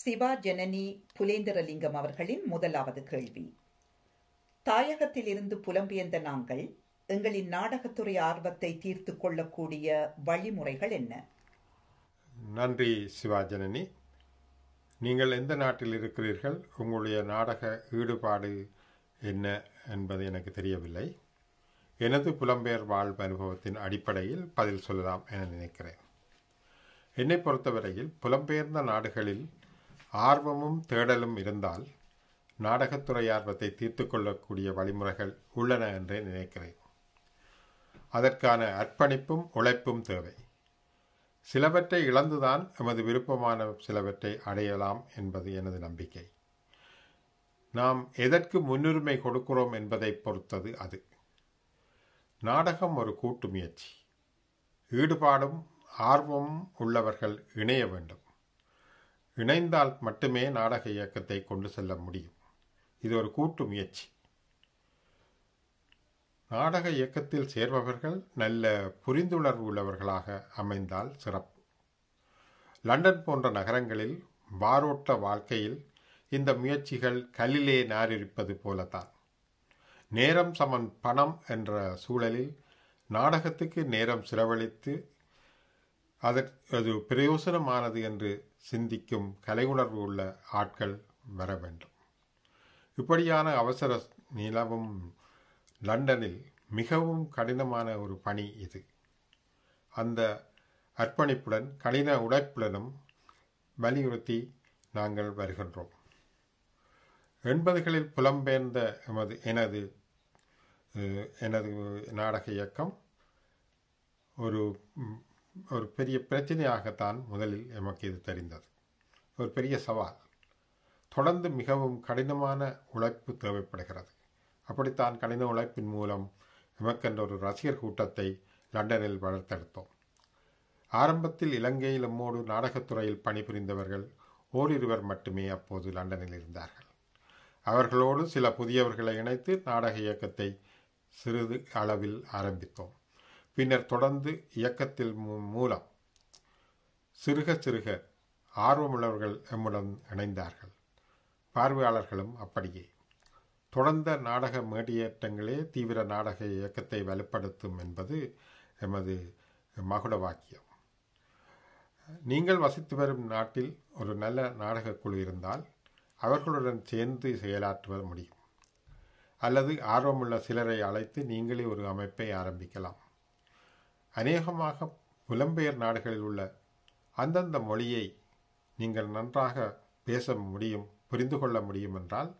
சிவா ஜனனி புலேந்திரலிங்கம் அவர்களின் முதலாவது கேள்வி. தாயகத்திலிருந்து புலம்பெயர்ந்த நாங்கள் எங்களின் நாடகத்துறை ஆர்வத்தை தீர்த்து கொள்ளக்கூடிய வழிமுறைகள் என்ன? நன்றி சிவாஜனனி நீங்கள் எந்த நாட்டில் இருக்கிறீர்கள்? உங்களுடைய நாடக ஈடுபாடு என்ன என்பது எனக்கு தெரியவில்லை. எனது புலம்பெயர் வாழ்வு அனுபவத்தின் அடிப்படையில் பதில் சொல்லலாம் என நினைக்கிறேன். என்னை பொறுத்தவரையில் புலம்பெயர்ந்த நாடுகளில் ஆர்வமும் தேடலும் இருந்தால் நாடகத்துறை ஆர்வத்தை தீர்த்து கொள்ளக்கூடிய வழிமுறைகள் உள்ளன என்றே நினைக்கிறேன். அதற்கான அர்ப்பணிப்பும் உழைப்பும் தேவை. சிலவற்றை இழந்துதான் எமது விருப்பமான சிலவற்றை அடையலாம் என்பது எனது நம்பிக்கை. நாம் எதற்கு முன்னுரிமை கொடுக்கிறோம் என்பதை பொறுத்தது அது. நாடகம் ஒரு கூட்டு முயற்சி. ஈடுபாடும் ஆர்வமும் உள்ளவர்கள் இணைய வேண்டும். இணைந்தால் மட்டுமே நாடக இயக்கத்தை கொண்டு செல்ல முடியும். இது ஒரு கூட்டு முயற்சி. நாடக இயக்கத்தில் சேர்பவர்கள் நல்ல புரிந்துணர்வு உள்ளவர்களாக அமைந்தால் சிறப்பு. லண்டன் போன்ற நகரங்களில் பாரோட்ட வாழ்க்கையில் இந்த முயற்சிகள் கல்லிலே நாரிருப்பது போலத்தான். நேரம் சமன் பணம் என்ற சூழலில் நாடகத்துக்கு நேரம் செலவழித்து அதற்கு அது பிரயோசனமானது என்று சிந்திக்கும் கலை உணர்வு உள்ள ஆட்கள் வர வேண்டும். இப்படியான அவசர நிலவும் லண்டனில் மிகவும் கடினமான ஒரு பணி இது. அந்த அர்ப்பணிப்புடன் கடின உழைப்புடனும் வலியுறுத்தி நாங்கள் வருகின்றோம். எண்பதுகளில் புலம்பெயர்ந்த எமது எனது எனது நாடக இயக்கம் ஒரு ஒரு பெரிய பிரச்சனையாகத்தான் முதலில் எமக்கு இது தெரிந்தது. ஒரு பெரிய சவால். தொடர்ந்து மிகவும் கடினமான உழைப்பு தேவைப்படுகிறது. அப்படித்தான் கடின உழைப்பின் மூலம் எமக்கென்ற ஒரு ரசிகர் கூட்டத்தை லண்டனில் வளர்த்தெடுத்தோம். ஆரம்பத்தில் இலங்கையில் எம்மோடு நாடகத்துறையில் பணிபுரிந்தவர்கள் ஓரிருவர் மட்டுமே அப்போது லண்டனில் இருந்தார்கள். அவர்களோடு சில புதியவர்களை இணைத்து நாடக இயக்கத்தை சிறிது அளவில் ஆரம்பித்தோம். பின்னர் தொடர்ந்து இயக்கத்தில் மூலம் சிறுக சிறுக ஆர்வமுள்ளவர்கள் எம்முடன் இணைந்தார்கள். பார்வையாளர்களும் அப்படியே. தொடர்ந்த நாடக மேடியேற்றங்களே தீவிர நாடக இயக்கத்தை வலுப்படுத்தும் என்பது எமது மகுட வாக்கியம் நீங்கள் வசித்து வரும் நாட்டில் ஒரு நல்ல நாடக குழு இருந்தால் அவர்களுடன் சேர்ந்து செயலாற்ற முடியும். அல்லது ஆர்வமுள்ள சிலரை அழைத்து நீங்களே ஒரு அமைப்பை ஆரம்பிக்கலாம். அநேகமாக புலம்பெயர் நாடுகளில் உள்ள அந்தந்த மொழியை நீங்கள் நன்றாக பேச முடியும் புரிந்து கொள்ள முடியும் என்றால்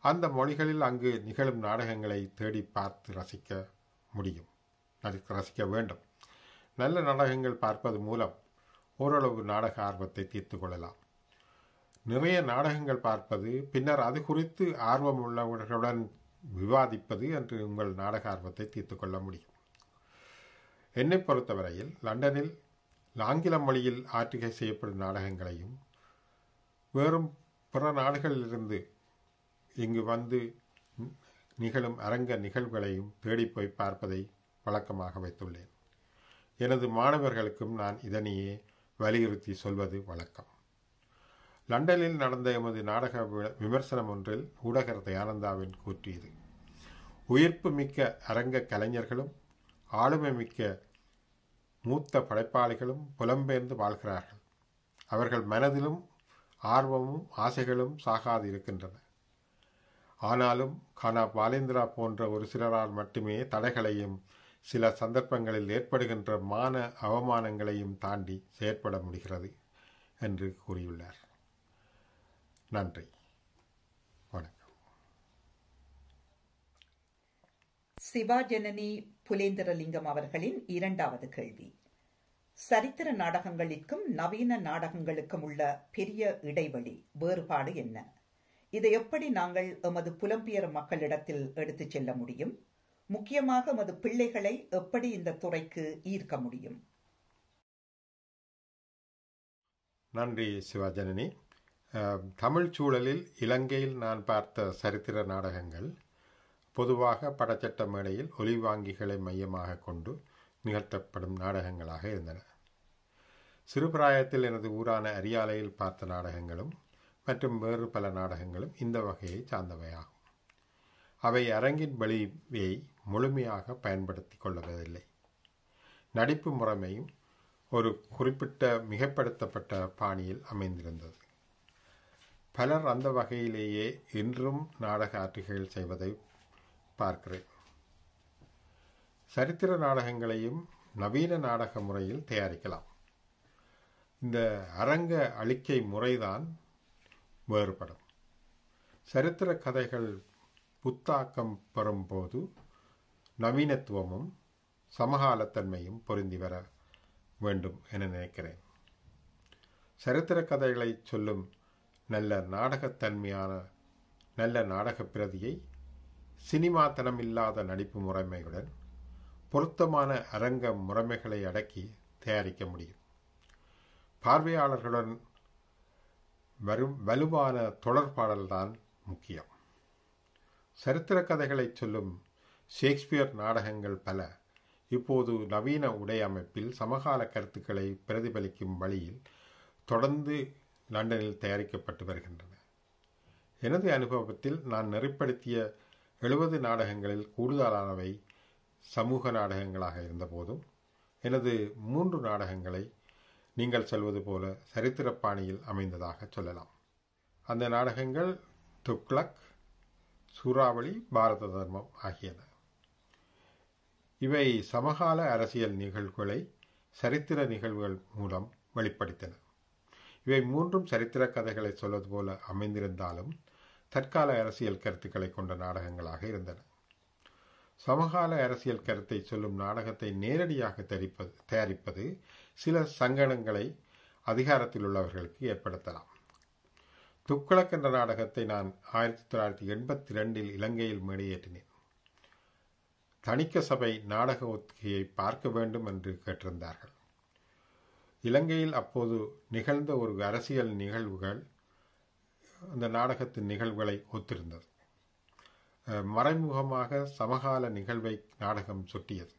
அந்த மொழிகளில் அங்கு நிகழும் நாடகங்களை தேடி பார்த்து ரசிக்க முடியும். ரசிக்க வேண்டும். நல்ல நாடகங்கள் பார்ப்பது மூலம் ஓரளவு நாடக ஆர்வத்தை தீர்த்து கொள்ளலாம். நிறைய நாடகங்கள் பார்ப்பது பின்னர் அது குறித்து ஆர்வம் உள்ளவர்களுடன் விவாதிப்பது என்று உங்கள் நாடக ஆர்வத்தை தீர்த்து கொள்ள முடியும். என்னை பொறுத்தவரையில் லண்டனில் ஆங்கில மொழியில் ஆற்றுகை செய்யப்படும் நாடகங்களையும் வேறும் பிற நாடுகளிலிருந்து இங்கு வந்து நிகழும் அரங்க நிகழ்வுகளையும் தேடிப்போய் பார்ப்பதை வழக்கமாக வைத்துள்ளேன். எனது மாணவர்களுக்கும் நான் இதனையே வலியுறுத்தி சொல்வது வழக்கம். லண்டனில் நடந்த எமது நாடக விமர்சனம் ஒன்றில் ஊடகர் தயானந்தாவின் கூற்றியது உயிர்ப்பு மிக்க அரங்க கலைஞர்களும் ஆளுமை மிக்க மூத்த படைப்பாளிகளும் புலம்பெயர்ந்து வாழ்கிறார்கள். அவர்கள் மனதிலும் ஆர்வமும் ஆசைகளும் சாகாது இருக்கின்றன. ஆனாலும் கானா பாலேந்திரா போன்ற ஒரு சிலரால் மட்டுமே தடைகளையும் சில சந்தர்ப்பங்களில் ஏற்படுகின்ற மான அவமானங்களையும் தாண்டி செயற்பட முடிகிறது என்று கூறியுள்ளார். நன்றி. வணக்கம். சிவாஜனனி புலேந்திரலிங்கம் அவர்களின் இரண்டாவது கேள்வி. சரித்திர நாடகங்களுக்கும் நவீன நாடகங்களுக்கும் உள்ள பெரிய இடைவெளி வேறுபாடு என்ன? இதை எப்படி நாங்கள் எமது புலம்பியர் மக்களிடத்தில் எடுத்துச் செல்ல முடியும்? முக்கியமாக எமது பிள்ளைகளை எப்படி இந்த துறைக்கு ஈர்க்க முடியும்? நன்றி சிவாஜனனி. தமிழ் சூழலில் இலங்கையில் நான் பார்த்த சரித்திர நாடகங்கள் பொதுவாக படச்சட்ட மேடையில் ஒலிவாங்கிகளை மையமாக கொண்டு நிகழ்த்தப்படும் நாடகங்களாக இருந்தன. சிறுபிராயத்தில் எனது ஊரான அரியாலையில் பார்த்த நாடகங்களும் மற்றும் வேறு பல நாடகங்களும் இந்த வகையை சார்ந்தவையாகும். அவை அரங்கின் வழியை முழுமையாக பயன்படுத்தி கொள்வதில்லை. நடிப்பு முறைமையும் ஒரு குறிப்பிட்ட மிகப்படுத்தப்பட்ட பாணியில் அமைந்திருந்தது. பலர் அந்த வகையிலேயே இன்றும் நாடக ஆற்றுகைகள் செய்வதை பார்க்கிறேன். சரித்திர நாடகங்களையும் நவீன நாடக முறையில் தயாரிக்கலாம். இந்த அரங்க அளிக்கை முறைதான் வேறுபடும். சரித்திர கதைகள் புத்தாக்கம் பெறும்போது நவீனத்துவமும் சமகாலத்தன்மையும் பொருந்தி வர வேண்டும் என நினைக்கிறேன். சரித்திர கதைகளை சொல்லும் நல்ல நாடகத்தன்மையான நல்ல நாடக பிரதியை சினிமாத்தனமில்லாத நடிப்பு முறைமையுடன் பொருத்தமான அரங்க முறைமைகளை அடக்கி தயாரிக்க முடியும். பார்வையாளர்களுடன் வரும் வலுவான தொடர்பாடல்தான் முக்கியம். சரித்திர கதைகளை சொல்லும் ஷேக்ஸ்பியர் நாடகங்கள் பல இப்போது நவீன உடை அமைப்பில் சமகால கருத்துக்களை பிரதிபலிக்கும் வழியில் தொடர்ந்து லண்டனில் தயாரிக்கப்பட்டு வருகின்றன. எனது அனுபவத்தில் நான் நெறிப்படுத்திய எழுபது நாடகங்களில் கூடுதலானவை சமூக நாடகங்களாக இருந்தபோதும் எனது மூன்று நாடகங்களை நீங்கள் சொல்வது போல சரித்திர பாணியில் அமைந்ததாக சொல்லலாம். அந்த நாடகங்கள் துக்ளக் சூறாவளி பாரத தர்மம் ஆகியன. இவை சமகால அரசியல் நிகழ்வுகளை சரித்திர நிகழ்வுகள் மூலம் வெளிப்படுத்தின. இவை மூன்றும் சரித்திர கதைகளை சொல்வது போல அமைந்திருந்தாலும் தற்கால அரசியல் கருத்துக்களை கொண்ட நாடகங்களாக இருந்தன. சமகால அரசியல் கருத்தை சொல்லும் நாடகத்தை நேரடியாக தரிப்பது தயாரிப்பது சில சங்கடங்களை அதிகாரத்தில் உள்ளவர்களுக்கு ஏற்படுத்தலாம். துக்களக் என்ற நாடகத்தை நான் ஆயிரத்தி தொள்ளாயிரத்தி எண்பத்தி ரெண்டில் இலங்கையில் மேடையேற்றினேன். தணிக்க சபை நாடக ஒத்திகையை பார்க்க வேண்டும் என்று கேட்டிருந்தார்கள். இலங்கையில் அப்போது நிகழ்ந்த ஒரு அரசியல் நிகழ்வுகள் அந்த நாடகத்தின் நிகழ்வுகளை ஒத்திருந்தது. மறைமுகமாக சமகால நிகழ்வை நாடகம் சுட்டியது.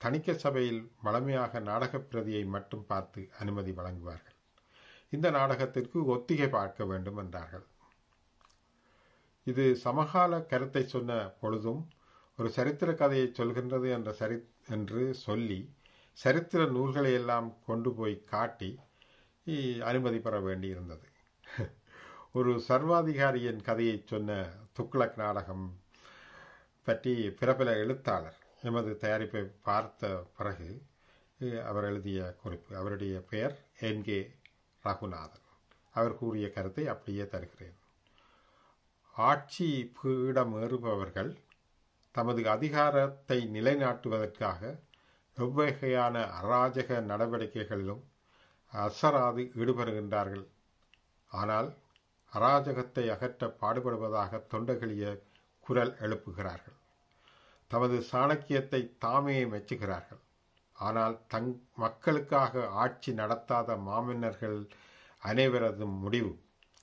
தணிக்க சபையில் வளமையாக நாடகப் பிரதியை மட்டும் பார்த்து அனுமதி வழங்குவார்கள். இந்த நாடகத்திற்கு ஒத்திகை பார்க்க வேண்டும் என்றார்கள். இது சமகால கருத்தை சொன்ன பொழுதும் ஒரு சரித்திர கதையை சொல்கின்றது என்ற சரி என்று சொல்லி சரித்திர நூல்களை எல்லாம் கொண்டு போய் காட்டி அனுமதி பெற வேண்டியிருந்தது. ஒரு சர்வாதிகாரியின் கதையை சொன்ன துக்ளக் நாடகம் பற்றி பிரபல எழுத்தாளர் எமது தயாரிப்பை பார்த்த பிறகு அவர் எழுதிய குறிப்பு அவருடைய பெயர் என். கே. ரகுநாதன். அவர் கூறிய கருத்தை அப்படியே தருகிறேன். ஆட்சி பீடம் ஏறுபவர்கள் தமது அதிகாரத்தை நிலைநாட்டுவதற்காக எவ்வகையான அராஜக நடவடிக்கைகளிலும் அசராது ஈடுபடுகின்றார்கள். ஆனால் அராஜகத்தை அகற்ற பாடுபடுவதாக தொண்டர்களிய குரல் எழுப்புகிறார்கள். தமது சாணக்கியத்தை தாமே மெச்சுகிறார்கள். ஆனால் தங் மக்களுக்காக ஆட்சி நடத்தாத மாமன்னர்கள் அனைவரதும் முடிவு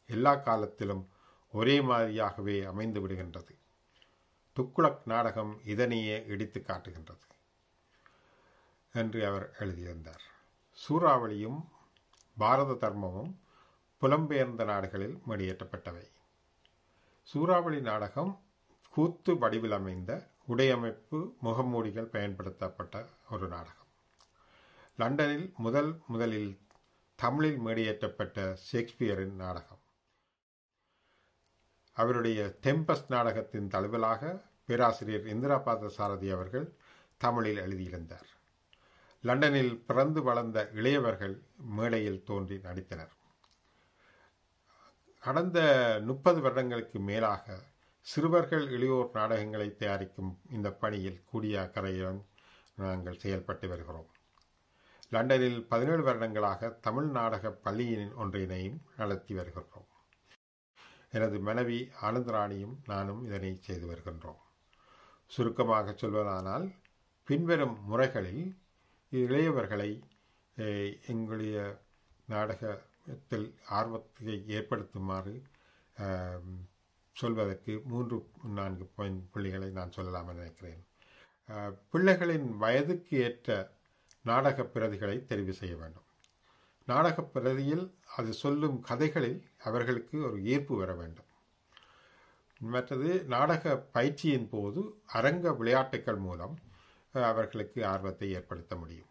எல்லா காலத்திலும் ஒரே மாதிரியாகவே அமைந்து விடுகின்றது. துக்குளக் நாடகம் இதனையே இடித்து காட்டுகின்றது என்று அவர் எழுதியிருந்தார். சூறாவளியும் பாரத தர்மமும் புலம்பெயர்ந்த நாடுகளில் வெளியேற்றப்பட்டவை. சூறாவளி நாடகம் கூத்து வடிவில் அமைந்த உடையமைப்பு முகமூடிகள் பயன்படுத்தப்பட்ட ஒரு நாடகம். லண்டனில் முதல் முதலில் தமிழில் மேடியேற்றப்பட்ட ஷேக்ஸ்பியரின் நாடகம். அவருடைய டெம்பஸ் நாடகத்தின் தழுவலாக பேராசிரியர் இந்திராபாத சாரதி அவர்கள் தமிழில் எழுதியிருந்தார். லண்டனில் பிறந்து வளர்ந்த இளையவர்கள் மேடையில் தோன்றி நடித்தனர். கடந்த முப்பது வருடங்களுக்கு மேலாக சிறுவர்கள் இளையோர் நாடகங்களை தயாரிக்கும் இந்த பணியில் கூடிய அக்கறையுடன் நாங்கள் செயல்பட்டு வருகிறோம். லண்டனில் பதினேழு வருடங்களாக தமிழ் நாடக பள்ளியின் ஒன்றினையும் நடத்தி வருகின்றோம் எனது மனைவி ஆனந்தராணியும் நானும் இதனை செய்து வருகின்றோம். சுருக்கமாக சொல்வதானால் பின்வரும் முறைகளில் இளையவர்களை எங்களுடைய நாடக நாடகத்தில் ஆர்வத்தை ஏற்படுத்துமாறு சொல்வதற்கு மூன்று நான்கு புள்ளிகளை நான் சொல்லலாம் நினைக்கிறேன். பிள்ளைகளின் வயதுக்கு ஏற்ற நாடக பிரதிகளை தெரிவு செய்ய வேண்டும். நாடகப் பிரதியில் அது சொல்லும் கதைகளில் அவர்களுக்கு ஒரு ஈர்ப்பு வர வேண்டும். மற்றது நாடக பயிற்சியின் போது அரங்க விளையாட்டுக்கள் மூலம் அவர்களுக்கு ஆர்வத்தை ஏற்படுத்த முடியும்.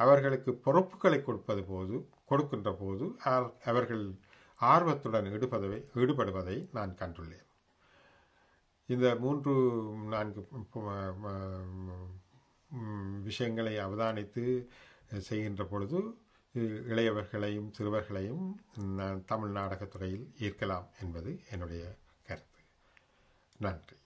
அவர்களுக்கு பொறுப்புகளை கொடுப்பது போது கொடுக்கின்ற போது அவர்கள் ஆர்வத்துடன் ஈடுபடுவதை ஈடுபடுவதை நான் கண்டுள்ளேன். இந்த மூன்று நான்கு விஷயங்களை அவதானித்து செய்கின்ற பொழுது இ- இளையவர்களையும் சிறுவர்களையும் நான் தமிழ் நாடகத்துறையில் ஈர்க்கலாம் என்பது என்னுடைய கருத்து. நன்றி.